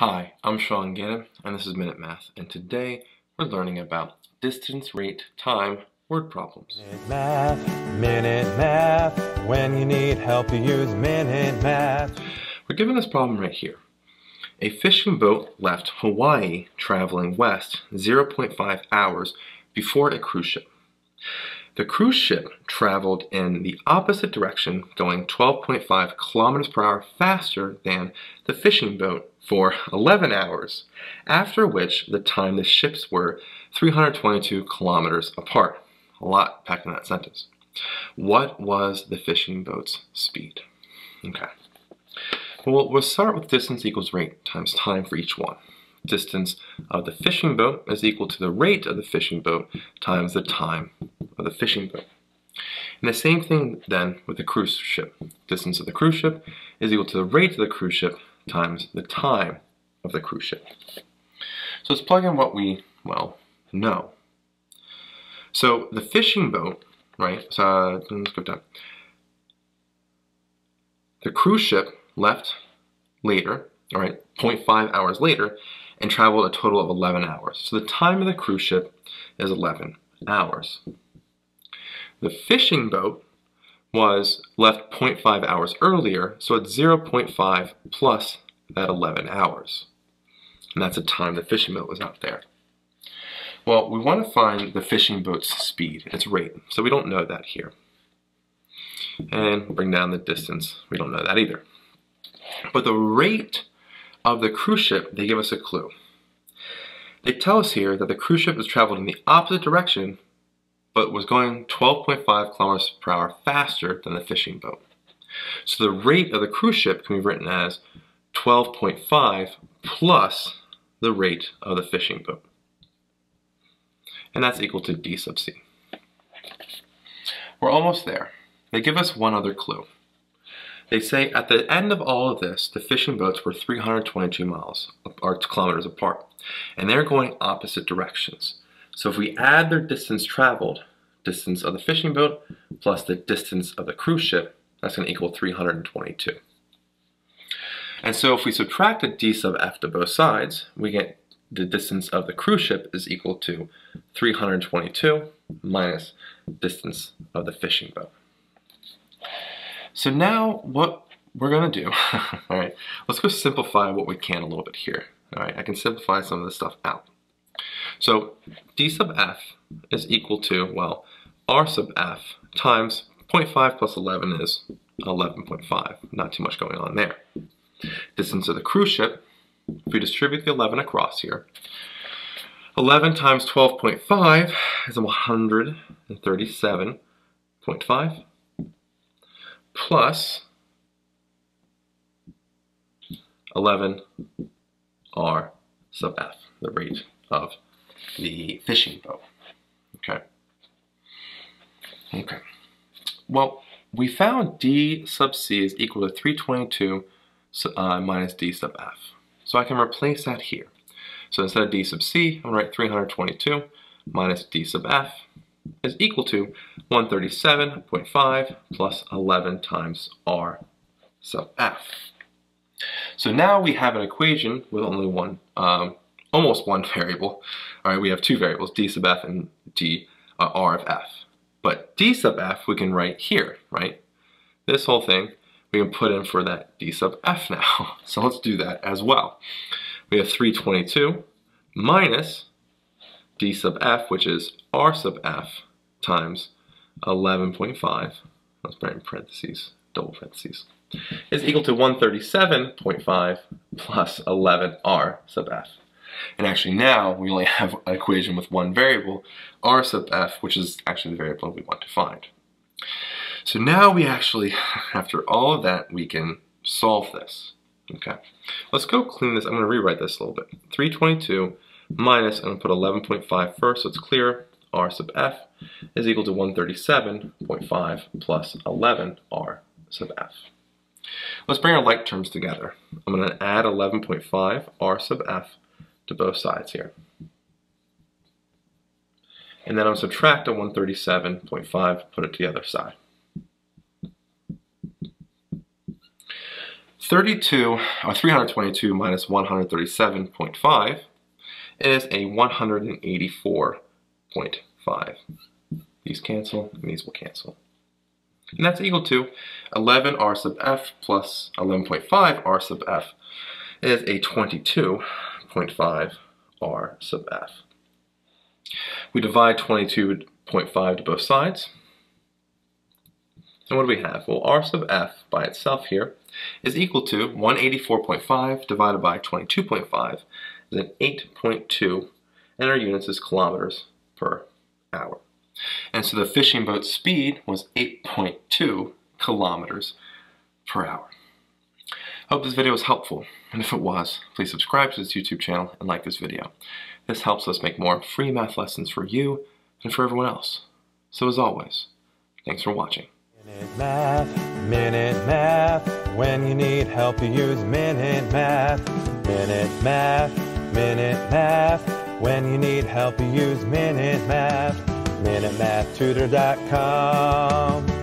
Hi, I'm Sean Gannon, and this is Minute Math, and today we're learning about distance, rate, time, word problems. Minute Math, Minute Math. When you need help, you use Minute Math. We're given this problem right here. A fishing boat left Hawaii traveling west 0.5 hours before a cruise ship. The cruise ship traveled in the opposite direction, going 12.5 kilometers per hour faster than the fishing boat for 11 hours, after which the time the ships were 322 kilometers apart. A lot packed in that sentence. What was the fishing boat's speed? Okay. Well, we'll start with distance equals rate times time for each one. Distance of the fishing boat is equal to the rate of the fishing boat times the time of the fishing boat. And the same thing then with the cruise ship. Distance of the cruise ship is equal to the rate of the cruise ship times the time of the cruise ship. So let's plug in what we, well, know. So the fishing boat, right, so uh, let's go down. The cruise ship left later, all right, 0.5 hours later, and traveled a total of 11 hours. So the time of the cruise ship is 11 hours. The fishing boat was left 0.5 hours earlier, so it's 0.5 plus that 11 hours. And that's the time the fishing boat was out there. Well, we want to find the fishing boat's speed, its rate, so we don't know that here. And bring down the distance, we don't know that either. But the rate of the cruise ship, they give us a clue. They tell us here that the cruise ship has traveled in the opposite direction but was going 12.5 kilometers per hour faster than the fishing boat. So the rate of the cruise ship can be written as 12.5 plus the rate of the fishing boat. And that's equal to d sub c. We're almost there. They give us one other clue. They say at the end of all of this, the fishing boats were 322 miles or kilometers apart, and they're going opposite directions. So if we add their distance traveled, distance of the fishing boat plus the distance of the cruise ship, that's going to equal 322. And so if we subtract a d sub f to both sides, we get the distance of the cruise ship is equal to 322 minus distance of the fishing boat. So now what we're going to do, all right, let's go simplify what we can a little bit here. All right, I can simplify some of this stuff out. So d sub f is equal to, well, r sub f times 0.5 plus 11 is 11.5. Not too much going on there. Distance of the cruise ship, if we distribute the 11 across here, 11 times 12.5 is 137.5 plus 11 r sub f, the rate of the fishing boat. Okay. Okay. Well, we found d sub c is equal to 322 uh, minus d sub f. So I can replace that here. So instead of d sub c, I'm going to write 322 minus d sub f is equal to 137.5 plus 11 times r sub f. So now we have an equation with only one um, almost one variable. All right, we have two variables, d sub f and d uh, r of f. But d sub f we can write here, right? This whole thing we can put in for that d sub f now. So let's do that as well. We have 322 minus d sub f, which is r sub f times 11.5, let's put in parentheses, double parentheses, is equal to 137.5 plus 11r sub f. And actually now we only have an equation with one variable, r sub f, which is actually the variable we want to find. So now we actually, after all of that, we can solve this. Okay, let's go clean this. I'm going to rewrite this a little bit. 322 minus, I'm going to put 11.5 first so it's clear, r sub f is equal to 137.5 plus 11 r sub f. Let's bring our like terms together. I'm going to add 11.5 r sub f to both sides here. And then I'll subtract a 137.5, put it to the other side. 32, or 322 minus 137.5 is a 184.5. These cancel, and these will cancel. And that's equal to 11 r sub f plus 11.5 r sub f is a 22.5 r sub f. We divide 22.5 to both sides. And what do we have? Well, r sub f by itself here is equal to 184.5 divided by 22.5 is an 8.2, and our units is kilometers per hour. And so the fishing boat's speed was 8.2 kilometers per hour. Hope this video was helpful, and if it was, please subscribe to this YouTube channel and like this video. This helps us make more free math lessons for you and for everyone else. So as always, thanks for watching. Minute Math, Minute Math. When you need help, you use Minute Math. Minute Math, Minute Math. When you need help, you use Minute Math. MinuteMathTutor.com.